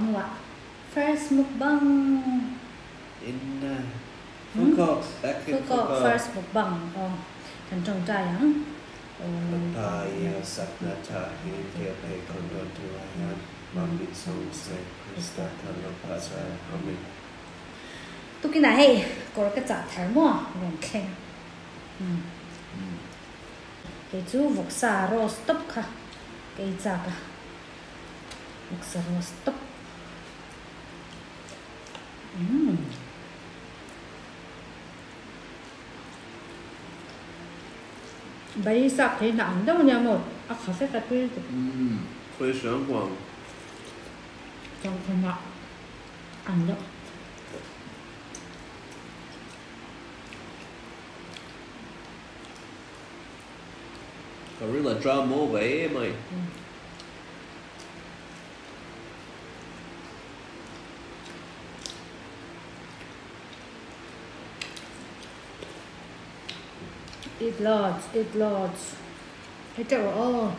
không ạ? First mukbang in uh, ừ. food court, back in food court, first mukbang oh, thành trong trai hả? Papaya sapnata hindia pe kondo tuaya mami song se krista kano pasa hami. Tu kina hei, kora ka tsa thar mo, ngon khen. Ừ. Cái chú vọc sa ro stop ka, cái cha ka. Vọc sa ro stop. Mm. Bây sắp thì nặng đâu nhà một. À khó sẽ cắt bươi được hơi sớm quảng Trong thân nặng Ăn đâu. Còn rất là drama vậy em. Eat lots, eat lots. Eat it all.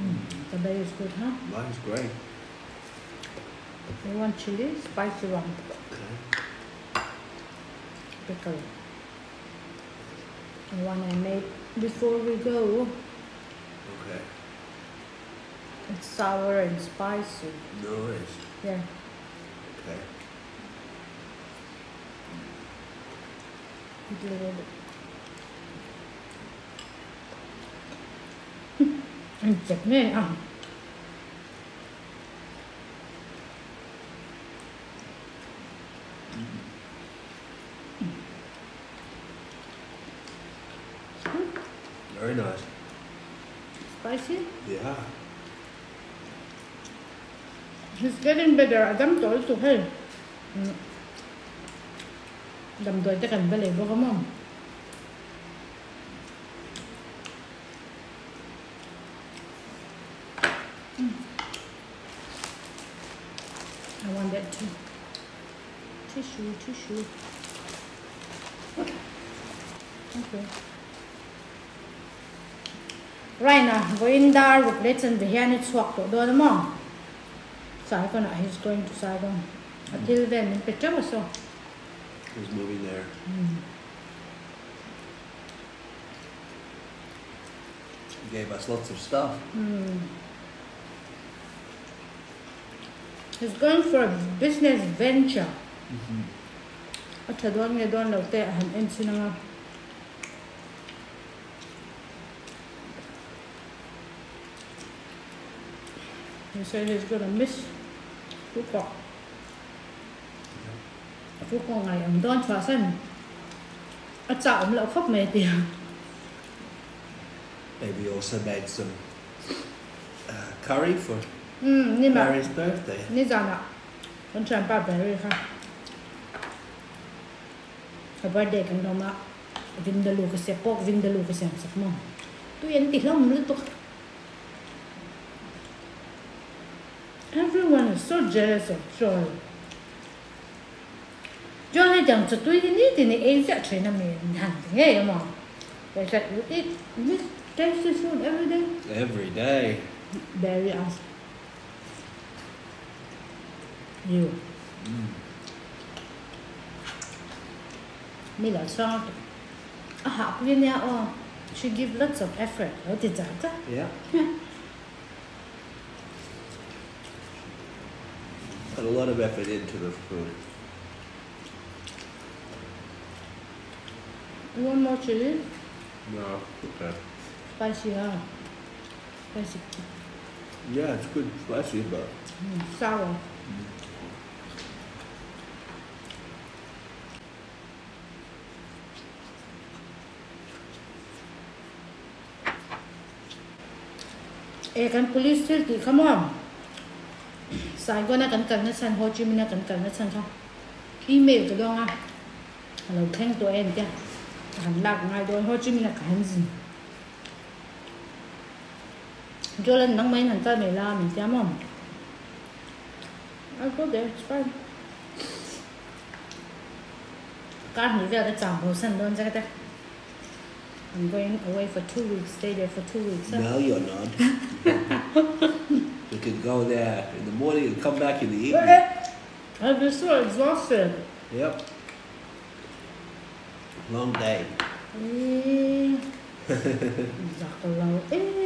Mm, the berry is good, huh? Mine's great. You want chili? Spicy one. Okay. Pickle. The one I made before we go. Okay. It's sour and spicy. No, Nice. Yeah. Okay. Eat little bit. Anh chặt nè à. Very nice. Spicy? Yeah. He's getting better. Adam told to her. Adam mm. Kan mo? I want that too. Tissue, tissue. Okay. Right now, going there with let's and the hand it's walk to do the mom. Saigon, he's going to Saigon. Until then, picture so. He's moving there. He gave us lots of stuff. Hmm. He's going for a business venture. At sa doon nga doon laute, han en sila nga. He said he's gonna miss phút con ngày ông đón cho sân ở chợ ông lão khóc mẹ tiền Maybe also made some uh, curry for mm, Mary's birthday. Ni giờ nào, con chuẩn ba Barry ha. Her birthday cái daw ma vinh kasi ako, cái kasi ang mông, mo. Tu yan tila mo nito. Everyone is so jealous of Joy. cho eat this tasty food every day. Every day very awesome you. Mm. me là sao à học viên nha ô she give lots of effort. Oh, Ở tiền yeah. Put a lot of effort into the food. Want more chili No. Okay. spicy huh spicy Yeah, it's good spicy, but mm, sour Eh kan police di come on. Sai go na kan kan na san Ho Chi Minh na kan kan na san không. Email cái đó à. Lâu khen tụi em kia. Hẳn lạc ngay đôi Ho Chi Minh là cái gì. Cho lên nắng mấy hẳn ta mày la mình chém không? I'll go there, it's fine. Nghỉ về đã chẳng hồ sân đơn ra cái I'm going away for two weeks, stay there for two weeks. huh? No, you're not. you can go there in the morning and come back in the evening. I'll be so exhausted. Yep. Long day. Eh. Eh.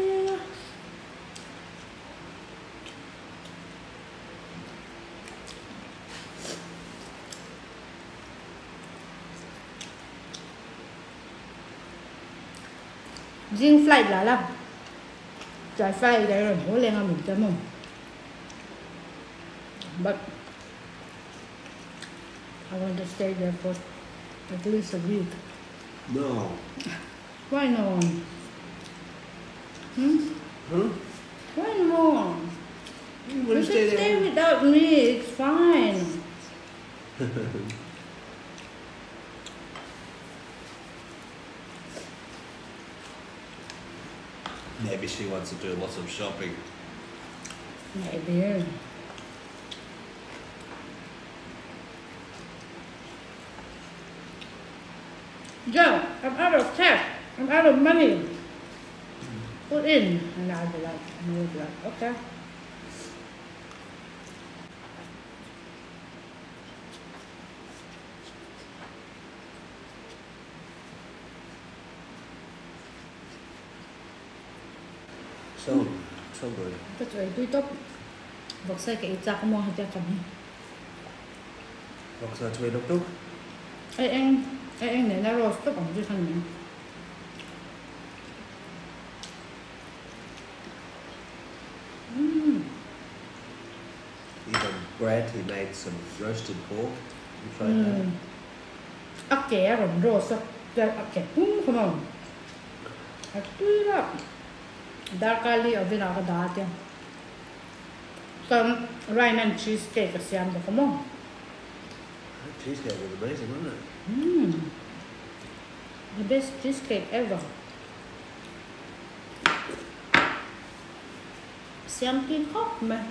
flight là lắm trái flight đấy rồi hố lên mình mong but I want to stay there for at least a week No. why no hmm? Huh? why no You you to should stay stay without me it's fine Maybe she wants to do lots of shopping. maybe John, I'm out of cash. I'm out of money. Put in. And I'll be like, and we'll be like, okay. So, sâu rồi. Tôi chơi tôi tốt. Vật xe kỹ ra không mua hạt cho chồng. Vật xe chơi đốc tốt. Ê anh, 哎哎，奶奶，如果是这种，就像你们。Bread, he made some roasted pork. Mm. Okay, I don't know. So, okay, boom, come on. I do it up. Dark ali, a bit of a dart. Some rhyme and cheesecake, a siam, come on. Mm. Cheesecake was amazing, wasn't it? Mmm. The best cheesecake ever. Xiêm kim khóc mà.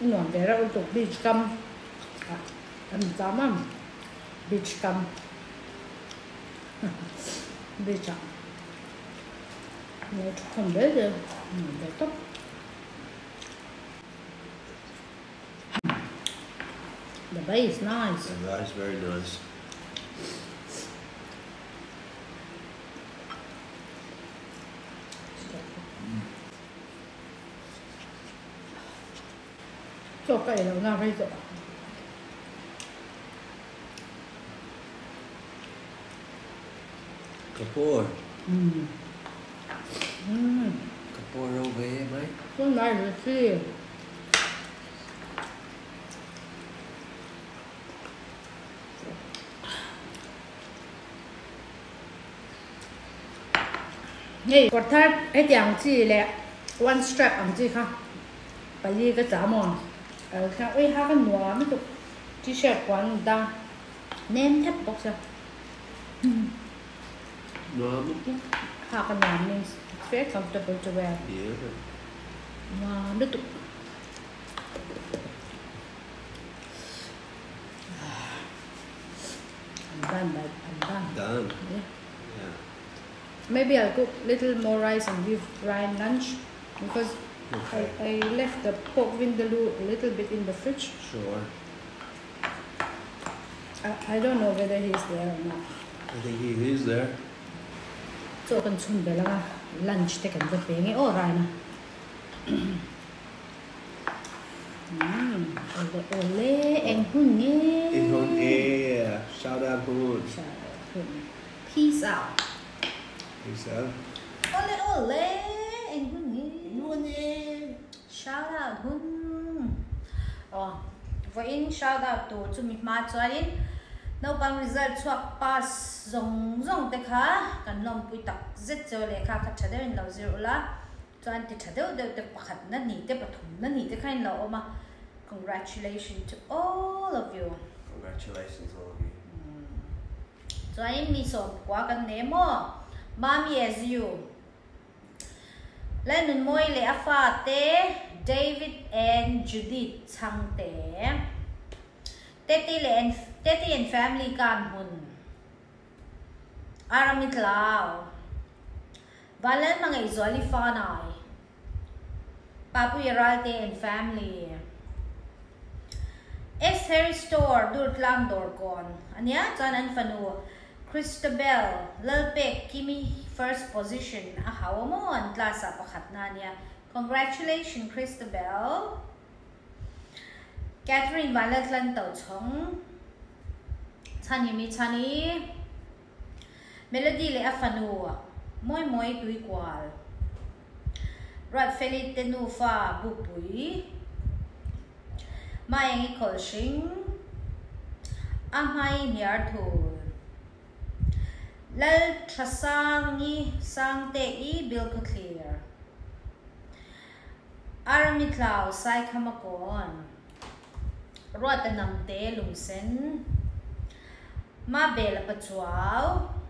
Ngon để ra untuk beach cam. Ang tama. Beach cam. Beach cam. Một không để được. Để tóc. The bay is nice. The rice, very nice. Cho cái là ngon hay rồi. Kapoor. Mm. Mm. Kapoor over here, mate. So nice to see you. Hey, quạt thắt cái tiếng chi lẹ, one strap ang chi kha. Bà đi cái giá mò. Ờ, kha ơi ha cái nua mới tục. T-shirt quần đang ném thép bọc sao. No, I'm Ha cái nua means it's very comfortable to wear. Yeah. Tục. I'm done, babe. I'm done. Done. Yeah. Yeah. Maybe I'll cook little more rice and give Ryan lunch because Okay. I, I left the pork vindaloo a little bit in the fridge. Sure. I, I don't know whether he's there or not. I think he is there. cho cần chung bè là lunch thì cần phải nghe ô rai nè Ole ole en hun nghe. En hun nghe. Shout out hun. Shout out hun. Peace out. Peace out. Ole ole en hun nghe. Luôn nghe. Shout out hun. Oh, vậy in shout out to to mi ma cho anh no pang result chuak pass zong zong te kha kan lom pui tak zet zo le kha kha thade in lo zero anh chuan ti thade đều te pakhat na ni te pathum na ni te khain lâu mà. Congratulations to all of you. Congratulations all of you. Hmm. Cho anh mi so kwa kan ne mo mommy as you. Lên môi lệ pha tế David and Judith sang tế tế tế lệ Tete and family kanhon. Aramit lao. Balan mga izoli fanay. Papu and family. Ex Harry Store, Durt lang Dorgon. Anya, John and Fanu. Christabel, Lalpik, Kimi first position. Ahawa mo, ang klasa pakat na niya. Congratulations, Christabel. Catherine, balat lang tao. ต่าชงชันยมีชันีเมโลดี้เลยอัฟนูมวยมวยดุยกวาลรัดเฟลิเตนูฟาบุปุย mai khol shing a mai niar thul lal thasang ni sang te i bil ko clear arami tlau sai khamakon ruat nam te lung sen ma bela pachuao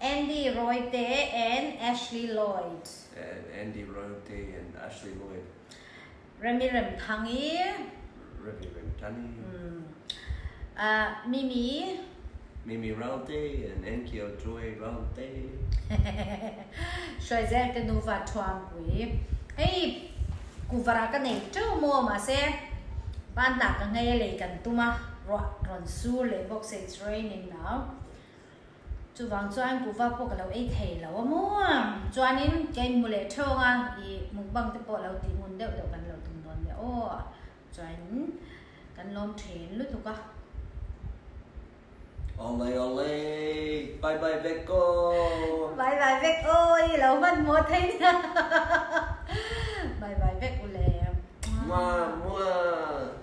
Andy Roite and Ashley Lloyd. And Andy Roite and Ashley Lloyd. Ramiram Tangi. Ramiram Tangi. Mm. Uh, Mimi. Mimi Roite and Enkyo Joy Roite. Royte. Shoizel te nuva tuangui. Hey, kuvara ka nei tau mo ma se. ta ka ngai e le kan tuma ron su le box it's raining now. chu wang chuan ku va pok lo ei thei lo mo chuan in ke mu le thonga i mukbang te po lo ti mun deuh deuh kan lo tum don le o chuan kan lom then lu tu ka Ole ole. Bye bye Beko. bye bye vek ôi lo van mo thei bye bye vek u le Mwah, mwah.